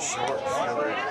Short fielder.